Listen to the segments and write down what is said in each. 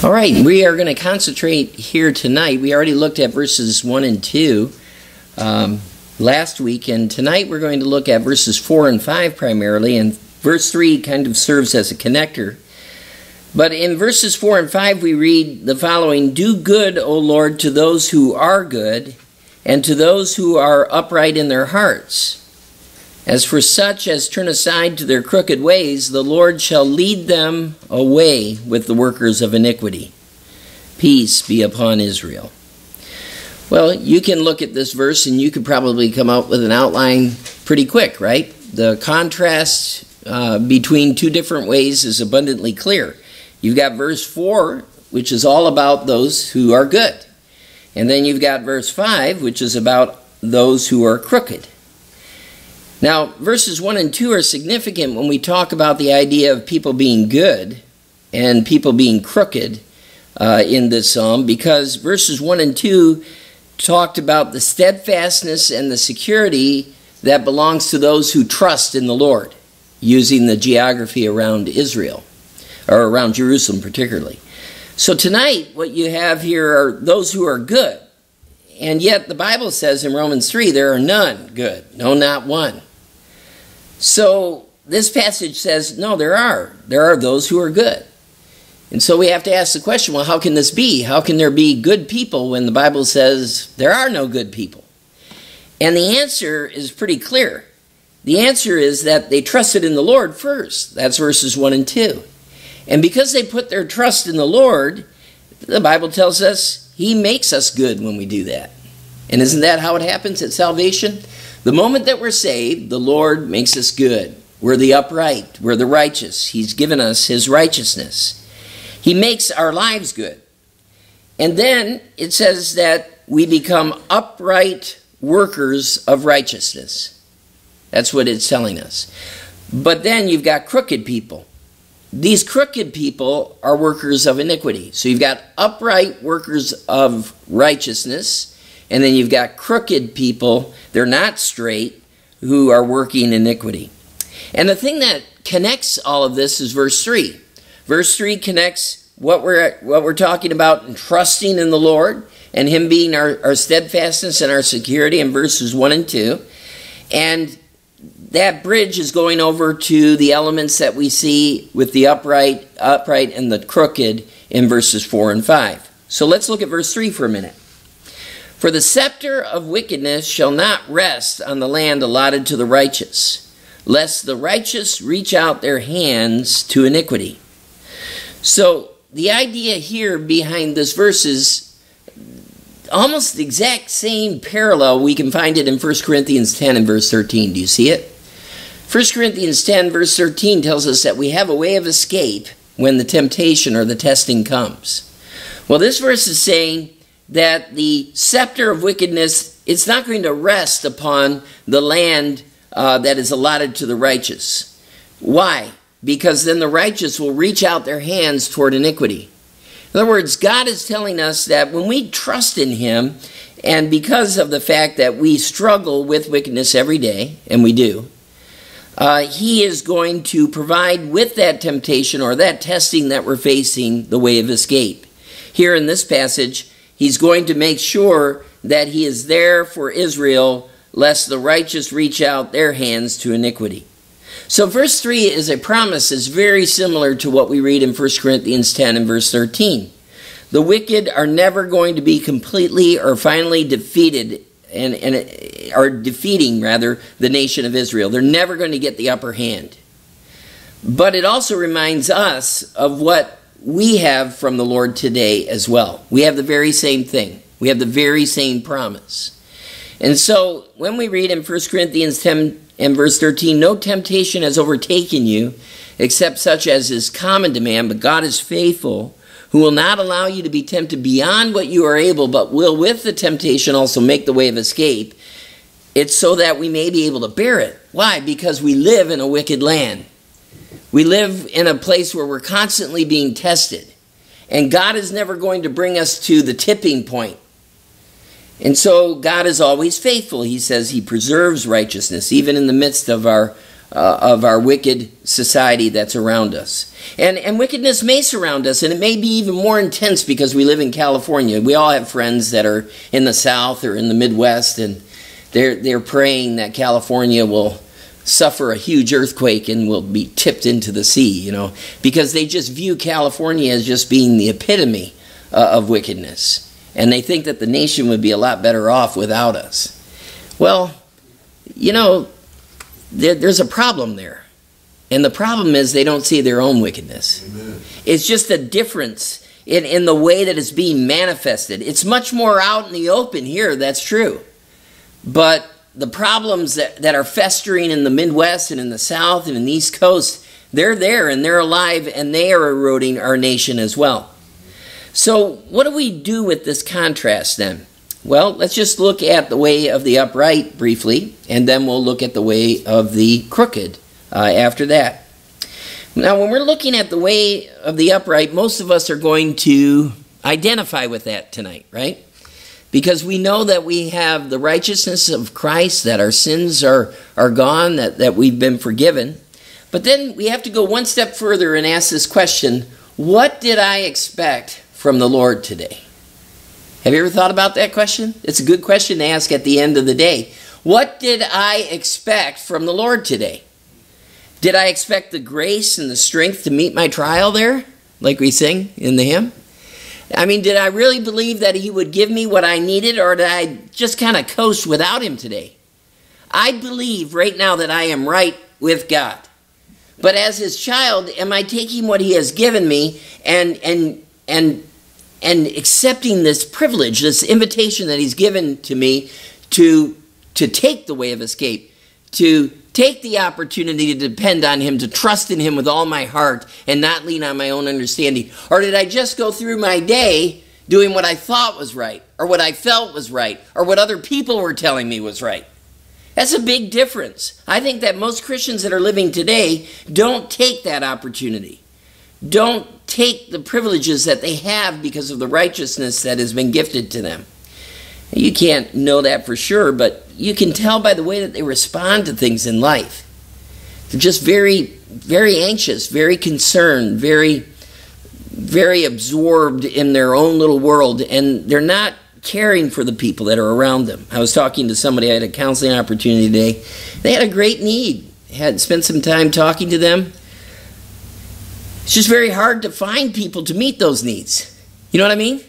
All right, we are going to concentrate here tonight. We already looked at verses 1 and 2 um, last week, and tonight we're going to look at verses 4 and 5 primarily, and verse 3 kind of serves as a connector. But in verses 4 and 5, we read the following Do good, O Lord, to those who are good, and to those who are upright in their hearts. As for such as turn aside to their crooked ways, the Lord shall lead them away with the workers of iniquity. Peace be upon Israel. Well, you can look at this verse and you could probably come up with an outline pretty quick, right? The contrast uh, between two different ways is abundantly clear. You've got verse 4, which is all about those who are good. And then you've got verse 5, which is about those who are crooked. Now, verses 1 and 2 are significant when we talk about the idea of people being good and people being crooked uh, in this psalm because verses 1 and 2 talked about the steadfastness and the security that belongs to those who trust in the Lord, using the geography around Israel, or around Jerusalem particularly. So tonight, what you have here are those who are good. And yet, the Bible says in Romans 3 there are none good, no, not one. So this passage says, no, there are. There are those who are good. And so we have to ask the question well, how can this be? How can there be good people when the Bible says there are no good people? And the answer is pretty clear. The answer is that they trusted in the Lord first. That's verses 1 and 2. And because they put their trust in the Lord, the Bible tells us He makes us good when we do that. And isn't that how it happens at salvation? The moment that we're saved, the Lord makes us good. We're the upright, we're the righteous. He's given us His righteousness. He makes our lives good. And then it says that we become upright workers of righteousness. That's what it's telling us. But then you've got crooked people. These crooked people are workers of iniquity. So you've got upright workers of righteousness and then you've got crooked people, they're not straight, who are working iniquity. And the thing that connects all of this is verse 3. Verse 3 connects what we're, what we're talking about and trusting in the Lord and Him being our, our steadfastness and our security in verses 1 and 2. And that bridge is going over to the elements that we see with the upright, upright and the crooked in verses 4 and 5. So let's look at verse 3 for a minute. For the scepter of wickedness shall not rest on the land allotted to the righteous, lest the righteous reach out their hands to iniquity. So, the idea here behind this verse is almost the exact same parallel. We can find it in 1 Corinthians 10 and verse 13. Do you see it? 1 Corinthians 10, verse 13 tells us that we have a way of escape when the temptation or the testing comes. Well, this verse is saying that the scepter of wickedness it's not going to rest upon the land uh, that is allotted to the righteous. Why? Because then the righteous will reach out their hands toward iniquity. In other words, God is telling us that when we trust in Him, and because of the fact that we struggle with wickedness every day, and we do, uh, He is going to provide with that temptation or that testing that we're facing the way of escape. Here in this passage, He's going to make sure that he is there for Israel, lest the righteous reach out their hands to iniquity. So, verse 3 is a promise that's very similar to what we read in 1 Corinthians 10 and verse 13. The wicked are never going to be completely or finally defeated and, and are defeating rather the nation of Israel. They're never going to get the upper hand. But it also reminds us of what we have from the Lord today as well. We have the very same thing. We have the very same promise. And so when we read in 1 Corinthians 10 and verse 13, no temptation has overtaken you except such as is common to man, but God is faithful, who will not allow you to be tempted beyond what you are able, but will with the temptation also make the way of escape. It's so that we may be able to bear it. Why? Because we live in a wicked land. We live in a place where we're constantly being tested. And God is never going to bring us to the tipping point. And so God is always faithful. He says He preserves righteousness, even in the midst of our, uh, of our wicked society that's around us. And, and wickedness may surround us, and it may be even more intense because we live in California. We all have friends that are in the South or in the Midwest, and they're, they're praying that California will suffer a huge earthquake and will be tipped into the sea, you know, because they just view California as just being the epitome uh, of wickedness. And they think that the nation would be a lot better off without us. Well, you know, there, there's a problem there. And the problem is they don't see their own wickedness. Amen. It's just a difference in, in the way that it's being manifested. It's much more out in the open here, that's true. But the problems that, that are festering in the Midwest and in the South and in the East Coast, they're there and they're alive and they are eroding our nation as well. So, what do we do with this contrast then? Well, let's just look at the way of the upright briefly, and then we'll look at the way of the crooked uh, after that. Now, when we're looking at the way of the upright, most of us are going to identify with that tonight, right? Because we know that we have the righteousness of Christ, that our sins are, are gone, that, that we've been forgiven. But then we have to go one step further and ask this question What did I expect from the Lord today? Have you ever thought about that question? It's a good question to ask at the end of the day. What did I expect from the Lord today? Did I expect the grace and the strength to meet my trial there, like we sing in the hymn? I mean, did I really believe that He would give me what I needed, or did I just kind of coast without Him today? I believe right now that I am right with God. But as His child, am I taking what He has given me and and and and accepting this privilege, this invitation that He's given to me to, to take the way of escape, to take the opportunity to depend on Him, to trust in Him with all my heart and not lean on my own understanding? Or did I just go through my day doing what I thought was right, or what I felt was right, or what other people were telling me was right? That's a big difference. I think that most Christians that are living today don't take that opportunity don't take the privileges that they have because of the righteousness that has been gifted to them. You can't know that for sure, but you can tell by the way that they respond to things in life. They're just very, very anxious, very concerned, very, very absorbed in their own little world, and they're not caring for the people that are around them. I was talking to somebody, I had a counseling opportunity today. They had a great need. Had spent some time talking to them it's just very hard to find people to meet those needs. You know what I mean?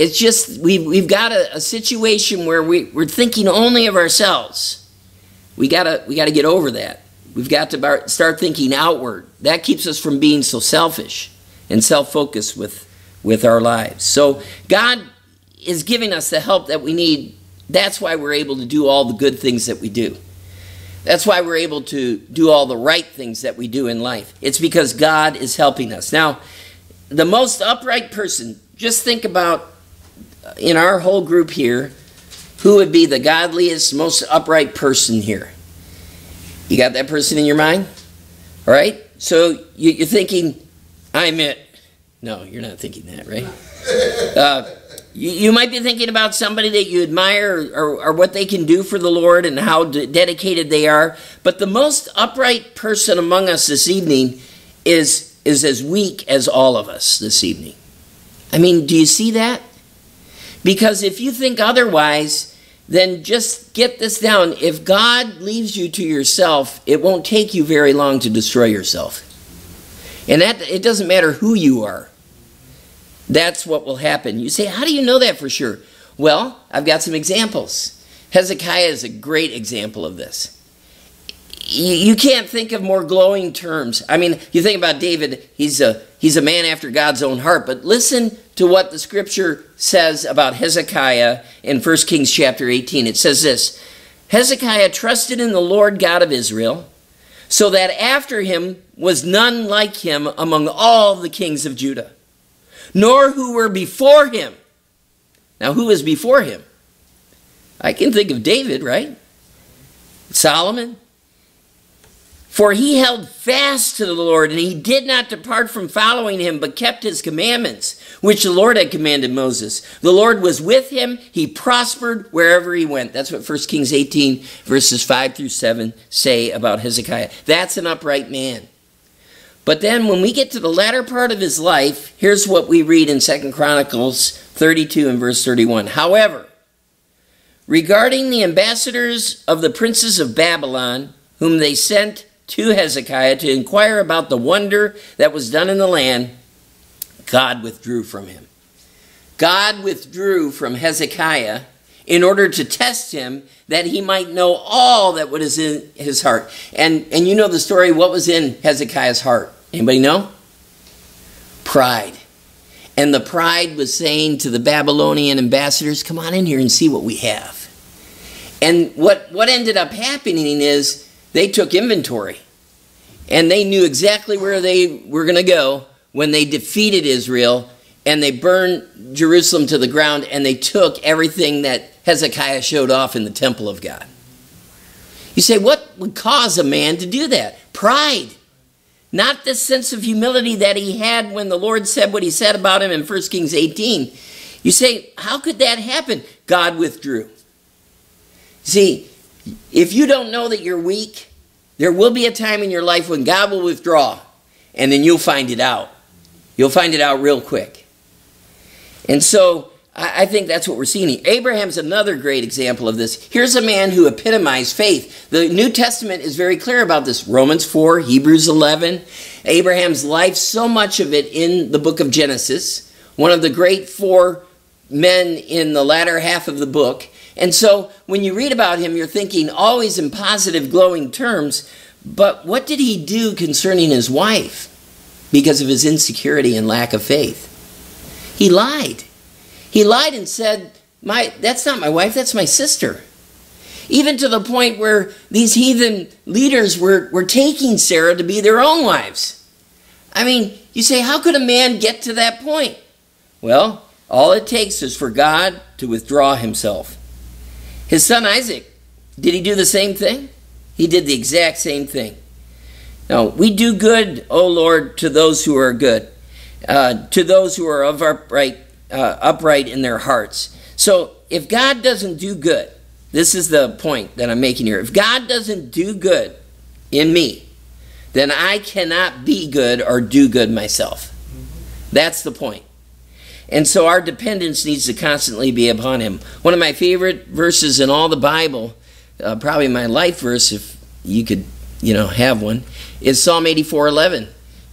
It's just we've, we've got a, a situation where we, we're thinking only of ourselves. We gotta we gotta get over that. We've got to start thinking outward. That keeps us from being so selfish and self-focused with with our lives. So God is giving us the help that we need. That's why we're able to do all the good things that we do. That's why we're able to do all the right things that we do in life. It's because God is helping us. Now, the most upright person, just think about in our whole group here, who would be the godliest, most upright person here? You got that person in your mind? All right? So you're thinking, I'm it. No, you're not thinking that, right? Uh, you, you might be thinking about somebody that you admire or, or what they can do for the Lord and how de- dedicated they are. But the most upright person among us this evening is, is as weak as all of us this evening. I mean, do you see that? Because if you think otherwise, then just get this down. If God leaves you to yourself, it won't take you very long to destroy yourself. And that it doesn't matter who you are. That's what will happen. You say, How do you know that for sure? Well, I've got some examples. Hezekiah is a great example of this. You can't think of more glowing terms. I mean, you think about David, he's a, he's a man after God's own heart, but listen to what the scripture says about Hezekiah in 1 Kings chapter 18. It says this Hezekiah trusted in the Lord God of Israel, so that after him was none like him among all the kings of Judah nor who were before him. Now, who was before him? I can think of David, right? Solomon. For he held fast to the Lord, and he did not depart from following him, but kept his commandments, which the Lord had commanded Moses. The Lord was with him. He prospered wherever he went. That's what 1 Kings 18, verses 5 through 7 say about Hezekiah. That's an upright man. But then when we get to the latter part of his life, here's what we read in 2 Chronicles 32 and verse 31. However, regarding the ambassadors of the princes of Babylon, whom they sent to Hezekiah to inquire about the wonder that was done in the land, God withdrew from him. God withdrew from Hezekiah in order to test him that he might know all that was in his heart. And, and you know the story, what was in Hezekiah's heart? Anybody know? Pride. And the pride was saying to the Babylonian ambassadors, come on in here and see what we have. And what, what ended up happening is they took inventory and they knew exactly where they were going to go when they defeated Israel and they burned Jerusalem to the ground and they took everything that Hezekiah showed off in the temple of God. You say, what would cause a man to do that? Pride. Not the sense of humility that he had when the Lord said what he said about him in 1 Kings 18. You say, how could that happen? God withdrew. See, if you don't know that you're weak, there will be a time in your life when God will withdraw, and then you'll find it out. You'll find it out real quick. And so I think that's what we're seeing. Abraham's another great example of this. Here's a man who epitomized faith. The New Testament is very clear about this. Romans 4, Hebrews 11, Abraham's life, so much of it in the book of Genesis, one of the great four men in the latter half of the book. And so when you read about him, you're thinking always in positive, glowing terms. But what did he do concerning his wife because of his insecurity and lack of faith? He lied. He lied and said, my, That's not my wife, that's my sister. Even to the point where these heathen leaders were, were taking Sarah to be their own wives. I mean, you say, How could a man get to that point? Well, all it takes is for God to withdraw himself. His son Isaac, did he do the same thing? He did the exact same thing. Now, we do good, O Lord, to those who are good, uh, to those who are of upright, uh, upright in their hearts. So, if God doesn't do good, this is the point that I'm making here. If God doesn't do good in me, then I cannot be good or do good myself. That's the point. And so our dependence needs to constantly be upon Him. One of my favorite verses in all the Bible, uh, probably my life verse, if you could, you know, have one, is Psalm 84 11.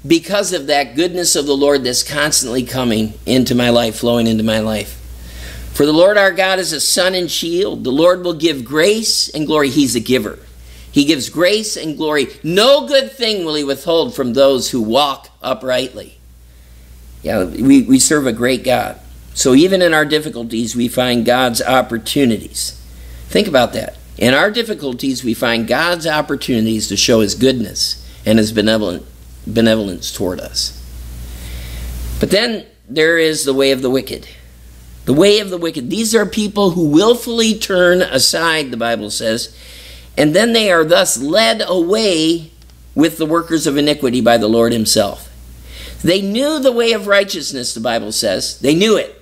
Because of that goodness of the Lord that's constantly coming into my life, flowing into my life. For the Lord our God is a sun and shield. The Lord will give grace and glory. He's a giver. He gives grace and glory. No good thing will he withhold from those who walk uprightly. Yeah, we, we serve a great God. So even in our difficulties, we find God's opportunities. Think about that. In our difficulties, we find God's opportunities to show His goodness and His benevolent, benevolence toward us. But then there is the way of the wicked. The way of the wicked. These are people who willfully turn aside, the Bible says, and then they are thus led away with the workers of iniquity by the Lord Himself. They knew the way of righteousness, the Bible says. They knew it.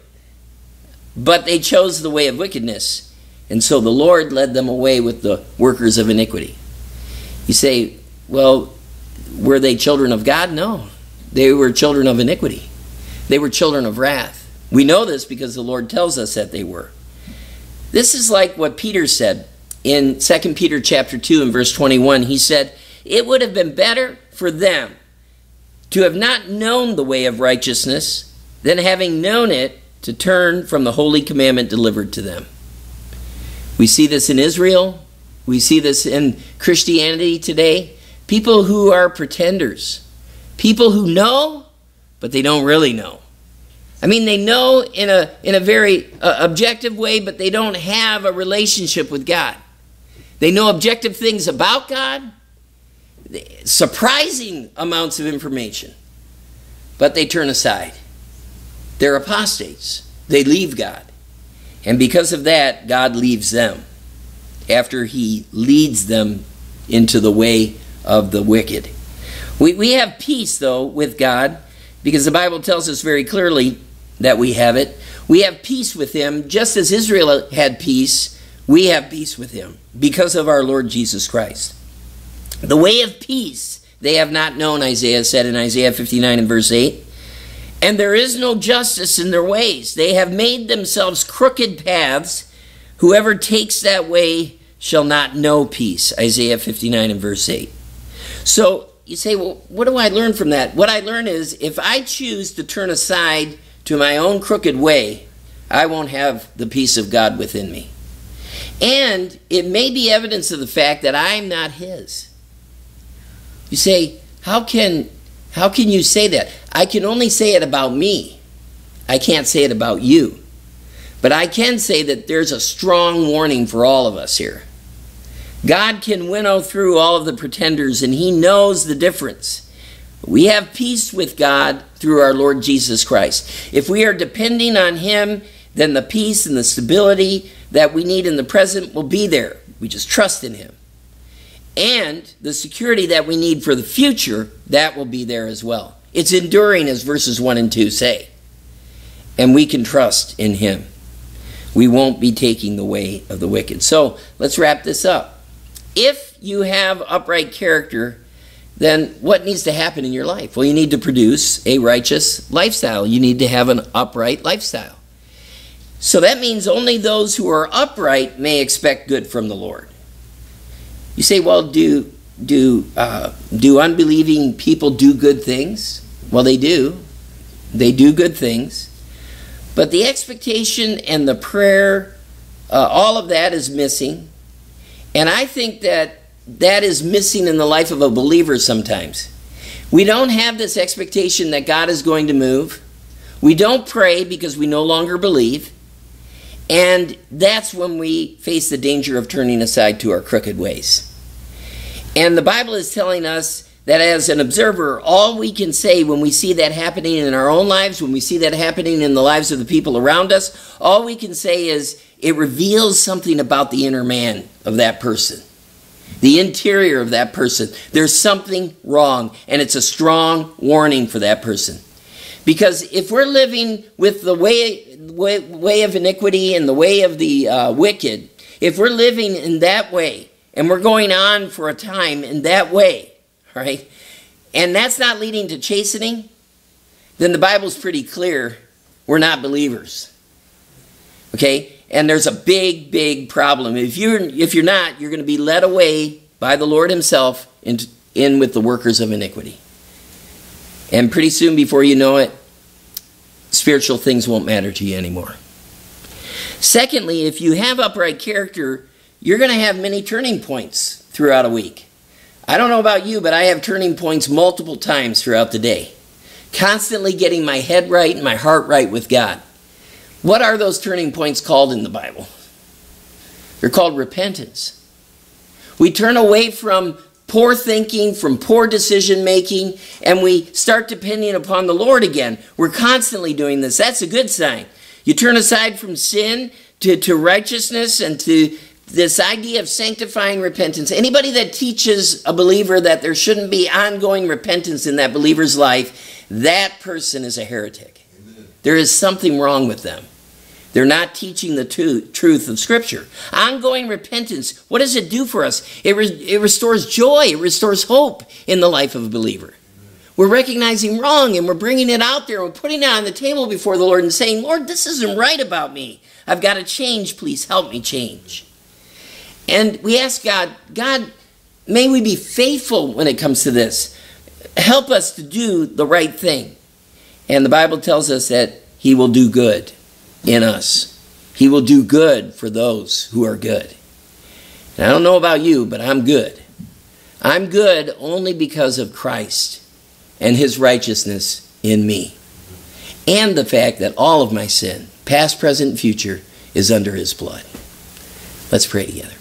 But they chose the way of wickedness. And so the Lord led them away with the workers of iniquity. You say, well, were they children of God? No. They were children of iniquity. They were children of wrath. We know this because the Lord tells us that they were. This is like what Peter said in 2 Peter chapter 2 and verse 21. He said, "It would have been better for them to have not known the way of righteousness, than having known it, to turn from the holy commandment delivered to them. We see this in Israel. We see this in Christianity today. People who are pretenders. People who know, but they don't really know. I mean, they know in a, in a very uh, objective way, but they don't have a relationship with God. They know objective things about God, surprising amounts of information, but they turn aside. They're apostates. They leave God. And because of that, God leaves them after He leads them into the way of the wicked. We, we have peace, though, with God because the Bible tells us very clearly that we have it. We have peace with Him just as Israel had peace. We have peace with Him because of our Lord Jesus Christ. The way of peace they have not known, Isaiah said in Isaiah 59 and verse 8. And there is no justice in their ways. They have made themselves crooked paths. Whoever takes that way shall not know peace. Isaiah 59 and verse 8. So you say, well, what do I learn from that? What I learn is if I choose to turn aside to my own crooked way, I won't have the peace of God within me. And it may be evidence of the fact that I'm not His. You say, how can, how can you say that? I can only say it about me. I can't say it about you. But I can say that there's a strong warning for all of us here. God can winnow through all of the pretenders, and He knows the difference. We have peace with God through our Lord Jesus Christ. If we are depending on Him, then the peace and the stability that we need in the present will be there. We just trust in Him. And the security that we need for the future, that will be there as well. It's enduring, as verses 1 and 2 say. And we can trust in Him. We won't be taking the way of the wicked. So let's wrap this up. If you have upright character, then what needs to happen in your life? Well, you need to produce a righteous lifestyle. You need to have an upright lifestyle. So that means only those who are upright may expect good from the Lord. You say, well, do do uh, do unbelieving people do good things? Well, they do. They do good things, but the expectation and the prayer, uh, all of that is missing, and I think that that is missing in the life of a believer sometimes. We don't have this expectation that God is going to move. We don't pray because we no longer believe. And that's when we face the danger of turning aside to our crooked ways. And the Bible is telling us that as an observer, all we can say when we see that happening in our own lives, when we see that happening in the lives of the people around us, all we can say is it reveals something about the inner man of that person, the interior of that person. There's something wrong, and it's a strong warning for that person. Because if we're living with the way, way, way of iniquity and the way of the uh, wicked, if we're living in that way and we're going on for a time in that way, right, and that's not leading to chastening, then the Bible's pretty clear we're not believers. Okay? And there's a big, big problem. If you're if you're not, you're going to be led away by the Lord Himself in, in with the workers of iniquity. And pretty soon, before you know it, spiritual things won't matter to you anymore. Secondly, if you have upright character, you're going to have many turning points throughout a week. I don't know about you, but I have turning points multiple times throughout the day. Constantly getting my head right and my heart right with God. What are those turning points called in the Bible? They're called repentance. We turn away from poor thinking, from poor decision making, and we start depending upon the Lord again. We're constantly doing this. That's a good sign. You turn aside from sin to, to righteousness and to this idea of sanctifying repentance. Anybody that teaches a believer that there shouldn't be ongoing repentance in that believer's life, that person is a heretic. Amen. There is something wrong with them. They're not teaching the truth of Scripture. Ongoing repentance, what does it do for us? It, re- it restores joy, it restores hope in the life of a believer. We're recognizing wrong and we're bringing it out there. We're putting it on the table before the Lord and saying, Lord, this isn't right about me. I've got to change. Please help me change. And we ask God, God, may we be faithful when it comes to this. Help us to do the right thing. And the Bible tells us that He will do good in us. He will do good for those who are good. And I don't know about you, but I'm good. I'm good only because of Christ and his righteousness in me. And the fact that all of my sin, past, present, future, is under his blood. Let's pray together.